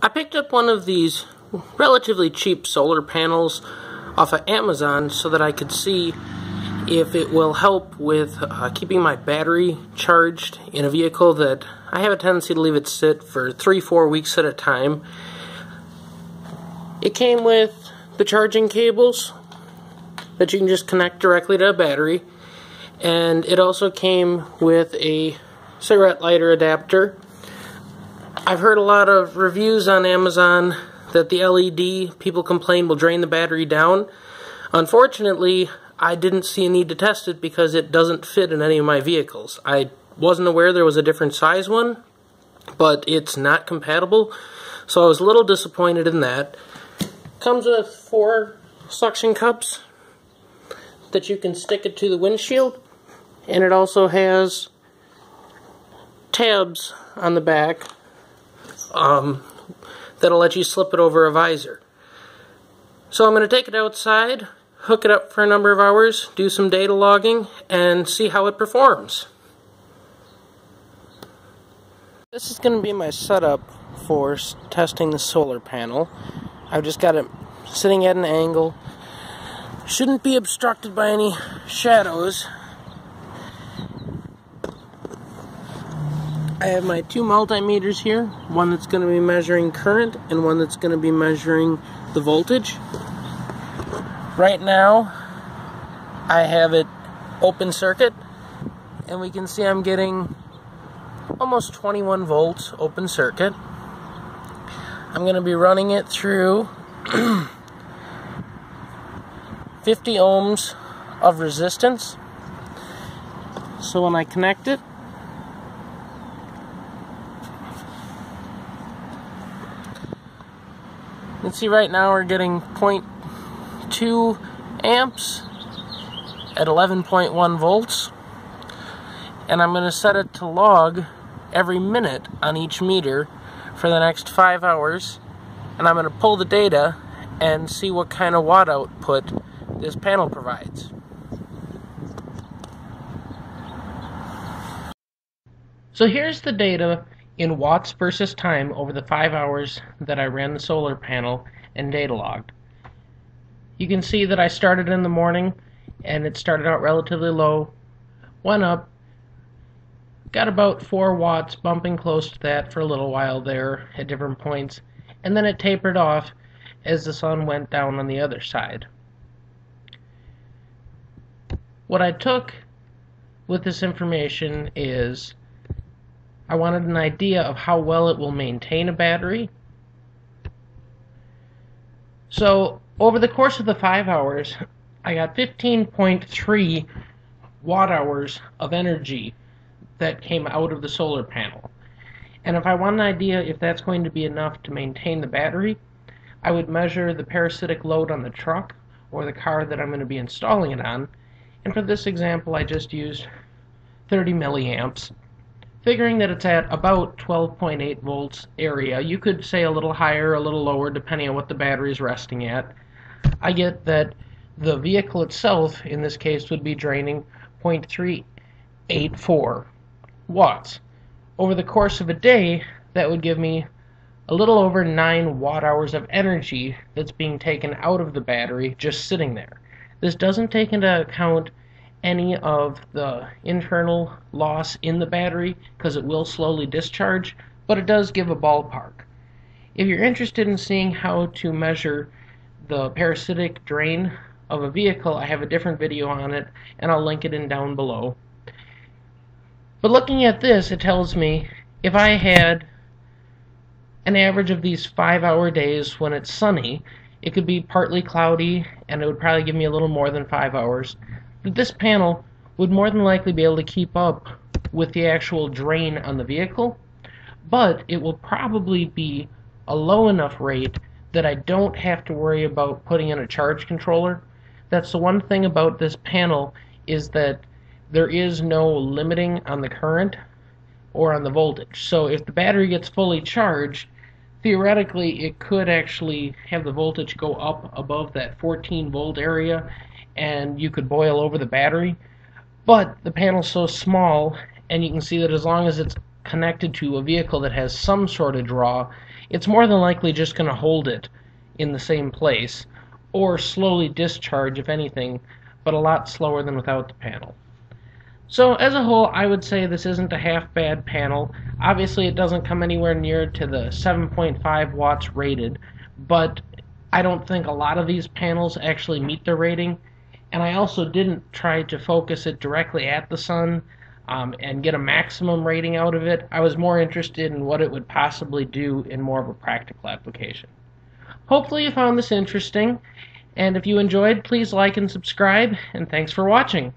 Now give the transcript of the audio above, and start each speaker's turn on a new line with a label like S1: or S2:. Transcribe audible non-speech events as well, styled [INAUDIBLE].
S1: I picked up one of these relatively cheap solar panels off of Amazon so that I could see if it will help with uh, keeping my battery charged in a vehicle that I have a tendency to leave it sit for three, four weeks at a time. It came with the charging cables that you can just connect directly to a battery and it also came with a cigarette lighter adapter I've heard a lot of reviews on Amazon that the LED people complain will drain the battery down. Unfortunately, I didn't see a need to test it because it doesn't fit in any of my vehicles. I wasn't aware there was a different size one, but it's not compatible, so I was a little disappointed in that. Comes with four suction cups that you can stick it to the windshield, and it also has tabs on the back um, that'll let you slip it over a visor. So I'm going to take it outside, hook it up for a number of hours, do some data logging, and see how it performs. This is going to be my setup for testing the solar panel. I've just got it sitting at an angle. Shouldn't be obstructed by any shadows I have my two multimeters here, one that's going to be measuring current and one that's going to be measuring the voltage. Right now, I have it open circuit, and we can see I'm getting almost 21 volts open circuit. I'm going to be running it through [CLEARS THROAT] 50 ohms of resistance. So when I connect it, can see right now we're getting 0.2 amps at 11.1 volts. And I'm going to set it to log every minute on each meter for the next five hours. And I'm going to pull the data and see what kind of watt output this panel provides. So here's the data in watts versus time over the five hours that I ran the solar panel and data logged. You can see that I started in the morning and it started out relatively low, went up, got about 4 watts, bumping close to that for a little while there at different points, and then it tapered off as the sun went down on the other side. What I took with this information is I wanted an idea of how well it will maintain a battery. So over the course of the five hours, I got 15.3 watt hours of energy that came out of the solar panel. And if I want an idea if that's going to be enough to maintain the battery, I would measure the parasitic load on the truck or the car that I'm going to be installing it on. And for this example, I just used 30 milliamps figuring that it's at about 12.8 volts area. You could say a little higher, a little lower, depending on what the battery is resting at. I get that the vehicle itself, in this case, would be draining 0.384 watts. Over the course of a day, that would give me a little over 9 watt hours of energy that's being taken out of the battery just sitting there. This doesn't take into account any of the internal loss in the battery because it will slowly discharge, but it does give a ballpark. If you're interested in seeing how to measure the parasitic drain of a vehicle, I have a different video on it and I'll link it in down below. But looking at this, it tells me if I had an average of these five hour days when it's sunny, it could be partly cloudy and it would probably give me a little more than five hours this panel would more than likely be able to keep up with the actual drain on the vehicle, but it will probably be a low enough rate that I don't have to worry about putting in a charge controller. That's the one thing about this panel is that there is no limiting on the current or on the voltage. So if the battery gets fully charged, theoretically it could actually have the voltage go up above that 14 volt area and you could boil over the battery. But the panel's so small, and you can see that as long as it's connected to a vehicle that has some sort of draw, it's more than likely just going to hold it in the same place or slowly discharge if anything, but a lot slower than without the panel. So as a whole, I would say this isn't a half bad panel. Obviously, it doesn't come anywhere near to the 7.5 watts rated, but I don't think a lot of these panels actually meet the rating. And I also didn't try to focus it directly at the sun um, and get a maximum rating out of it. I was more interested in what it would possibly do in more of a practical application. Hopefully you found this interesting, and if you enjoyed, please like and subscribe, and thanks for watching.